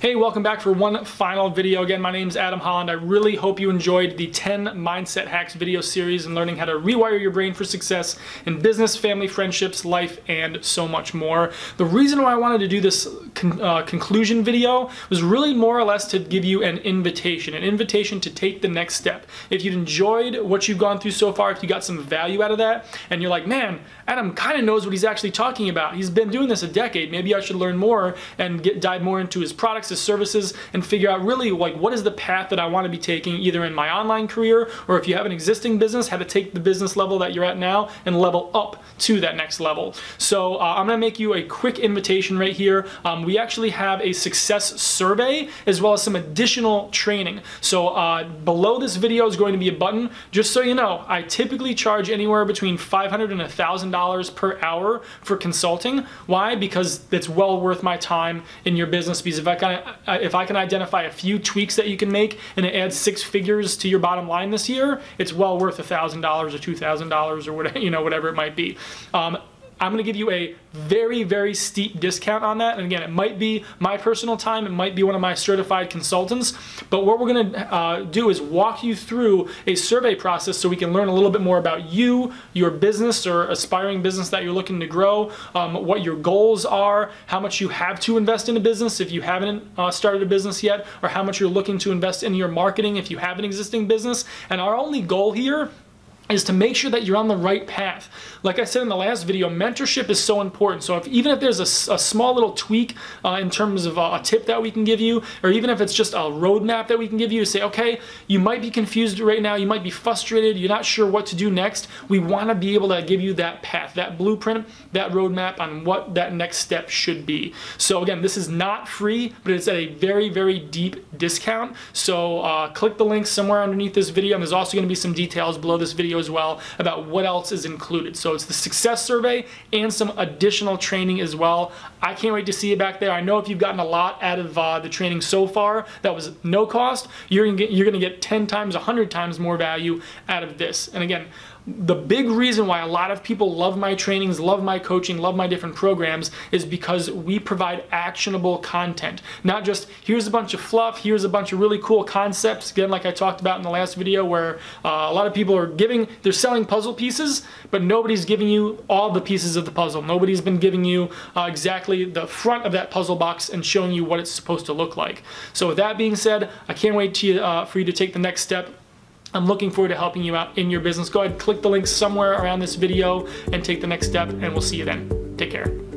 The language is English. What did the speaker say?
Hey, welcome back for one final video. Again, my name is Adam Holland. I really hope you enjoyed the 10 Mindset Hacks video series and learning how to rewire your brain for success in business, family, friendships, life, and so much more. The reason why I wanted to do this con uh, conclusion video was really more or less to give you an invitation, an invitation to take the next step. If you enjoyed what you've gone through so far, if you got some value out of that, and you're like, man, Adam kind of knows what he's actually talking about. He's been doing this a decade. Maybe I should learn more and get dive more into his products services, and figure out really like what is the path that I want to be taking either in my online career or if you have an existing business, how to take the business level that you're at now and level up to that next level. So uh, I'm going to make you a quick invitation right here. Um, we actually have a success survey as well as some additional training. So uh, below this video is going to be a button. Just so you know, I typically charge anywhere between 500 and $1,000 per hour for consulting. Why? Because it's well worth my time in your business because if I if I can identify a few tweaks that you can make and it adds six figures to your bottom line this year, it's well worth $1,000 or $2,000 or whatever, you know, whatever it might be. Um, I'm going to give you a very, very steep discount on that. And again, it might be my personal time, it might be one of my certified consultants, but what we're going to uh, do is walk you through a survey process so we can learn a little bit more about you, your business or aspiring business that you're looking to grow, um, what your goals are, how much you have to invest in a business if you haven't uh, started a business yet, or how much you're looking to invest in your marketing if you have an existing business. And our only goal here is to make sure that you're on the right path. Like I said in the last video, mentorship is so important. So if, even if there's a, a small little tweak uh, in terms of a, a, tip that we can give you, or even if it's just a roadmap that we can give you to say, okay, you might be confused right now, you might be frustrated, you're not sure what to do next, we want to be able to give you that path, that blueprint, that roadmap on what that next step should be. So again, this is not free, but it's at a very, very deep discount. So uh, click the link somewhere underneath this video, and there's also going to be some details below this video as well about what else is included. So it's the success survey and some additional training as well. I can't wait to see you back there. I know if you've gotten a lot out of uh, the training so far that was no cost, you're you're gonna get 10 times, 100 times more value out of this. And again, the big reason why a lot of people love my trainings, love my coaching, love my different programs is because we provide actionable content. Not just here's a bunch of fluff, here's a bunch of really cool concepts, again, like I talked about in the last video, where uh, a lot of people are giving, they're selling puzzle pieces, but nobody's giving you all the pieces of the puzzle. Nobody's been giving you uh, exactly the front of that puzzle box and showing you what it's supposed to look like. So with that being said, I can't wait to, uh, for you to take the next step I'm looking forward to helping you out in your business. Go ahead, click the link somewhere around this video and take the next step and we'll see you then. Take care.